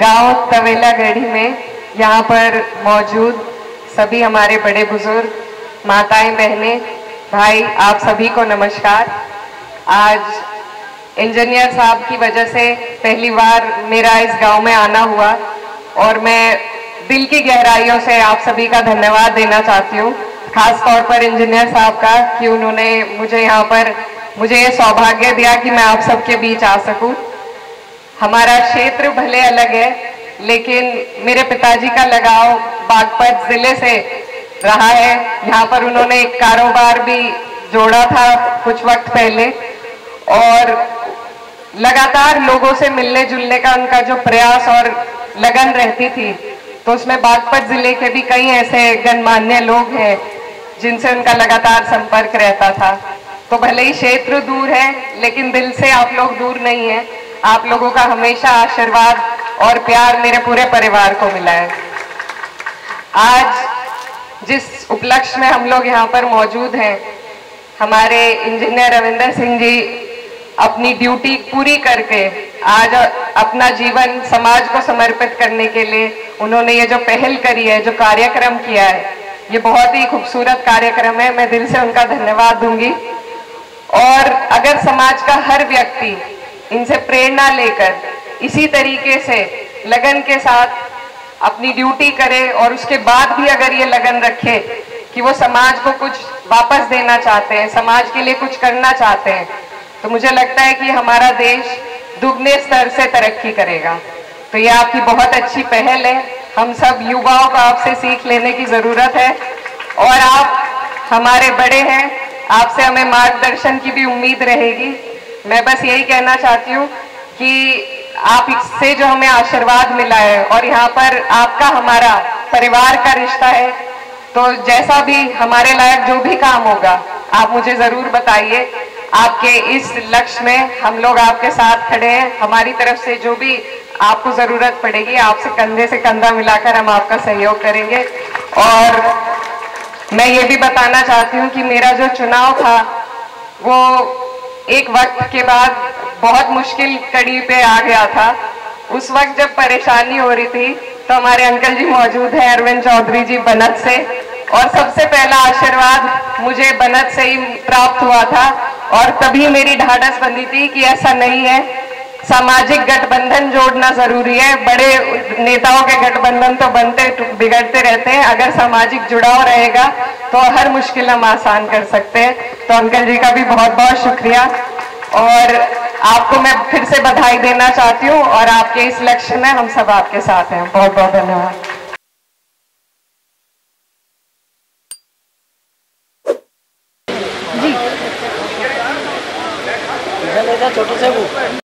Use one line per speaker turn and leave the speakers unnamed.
गाँव तवेला गढ़ी में यहाँ पर मौजूद सभी हमारे बड़े बुज़ुर्ग, माताएँ, बहनें, भाई, आप सभी को नमस्कार। आज इंजीनियर साहब की वजह से पहली बार मेरा इस गाँव में आना हुआ और मैं दिल की गहराइयों से आप सभी का धन्यवाद देना चाहती हूँ खास तौर पर इंजीनियर साहब का कि उन्होंने मुझे यहाँ पर मुझे ये सौभाग्य दिया कि मैं आप सबके बीच आ सकूँ। हमारा क्षेत्र भले अलग है, लेकिन मेरे पिताजी का लगाव बागपत ज़िले से रहा है। यहाँ पर उन्होंने एक कारोबार भी जोड़ा था कुछ वक्त पहले, और लगातार लोगों से मिलने जुलने का उनका जो प्रयास और लगन रहती थी तो उसमें बागपत ज़िले के भी कई ऐसे गणमान्य लोग हैं, जिनसे उनका लगातार संपर्क रहता था। तो भले ही क्षेत्र दूर है, लेकिन दिल से आप लोग दूर नहीं है। आप लोगों का हमेशा आशीर्वाद और प्यार मेरे पूरे परिवार को मिला है। आज जिस उपलक्ष्य में हम लोग यहाँ पर मौजूद हैं, हमारे इंजीनियर रविंदर सिंह जी अपनी ड्यूटी पूरी करके आज अपना जीवन समाज को समर्पित करने के लिए उन्होंने ये जो पहल करी है, जो कार्यक्रम किया है, ये बहुत ही खूबसूरत कार्यक्रम है। मैं दिल से उनका धन्यवाद दूँगी। अगर समाज का हर व्यक्ति इनसे प्रेरणा लेकर इसी तरीके से लगन के साथ अपनी ड्यूटी करे और उसके बाद भी अगर ये लगन रखे कि वो समाज को कुछ वापस देना चाहते हैं, समाज के लिए कुछ करना चाहते हैं तो मुझे लगता है कि हमारा देश दुगने स्तर से तरक्की करेगा। तो ये आपकी बहुत अच्छी पहल है। हम सब युवाओं को आपसे सीख लेने की ज़रूरत है और आप हमारे बड़े हैं। आपसे हमें मार्गदर्शन की भी उम्मीद रहेगी। मैं बस यही कहना चाहती हूँ कि आप इससे जो हमें आशीर्वाद मिला है और यहाँ पर आपका हमारा परिवार का रिश्ता है तो जैसा भी हमारे लायक जो भी काम होगा, आप मुझे ज़रूर बताइए। आपके इस लक्ष्य में हम लोग आपके साथ खड़े हैं। हमारी तरफ़ से जो भी आपको ज़रूरत पड़ेगी, आपसे कंधे से कंधा मिलाकर हम आपका सहयोग करेंगे। और मैं ये भी बताना चाहती हूँ कि मेरा जो चुनाव था, वो एक वक्त के बाद बहुत मुश्किल कड़ी पे आ गया था। उस वक्त जब परेशानी हो रही थी तो हमारे अंकल जी मौजूद हैं, अरविंद चौधरी जी बनत से। और सबसे पहला आशीर्वाद मुझे बनत से ही प्राप्त हुआ था। और तभी मेरी ढाढ़स बंदी थी कि ऐसा नहीं है। सामाजिक गठबंधन जोड़ना ज़रूरी है। बड़े नेताओं के गठबंधन तो बनते बिगड़ते रहते हैं। अगर सामाजिक जुड़ाव रहेगा तो हर मुश्किल हम आसान कर सकते हैं। तो अंकल जी का भी बहुत बहुत शुक्रिया। और आपको मैं फिर से बधाई देना चाहती हूँ और आपके इस लक्ष्य में हम सब आपके साथ हैं। बहुत बहुत धन्यवाद
छोटे से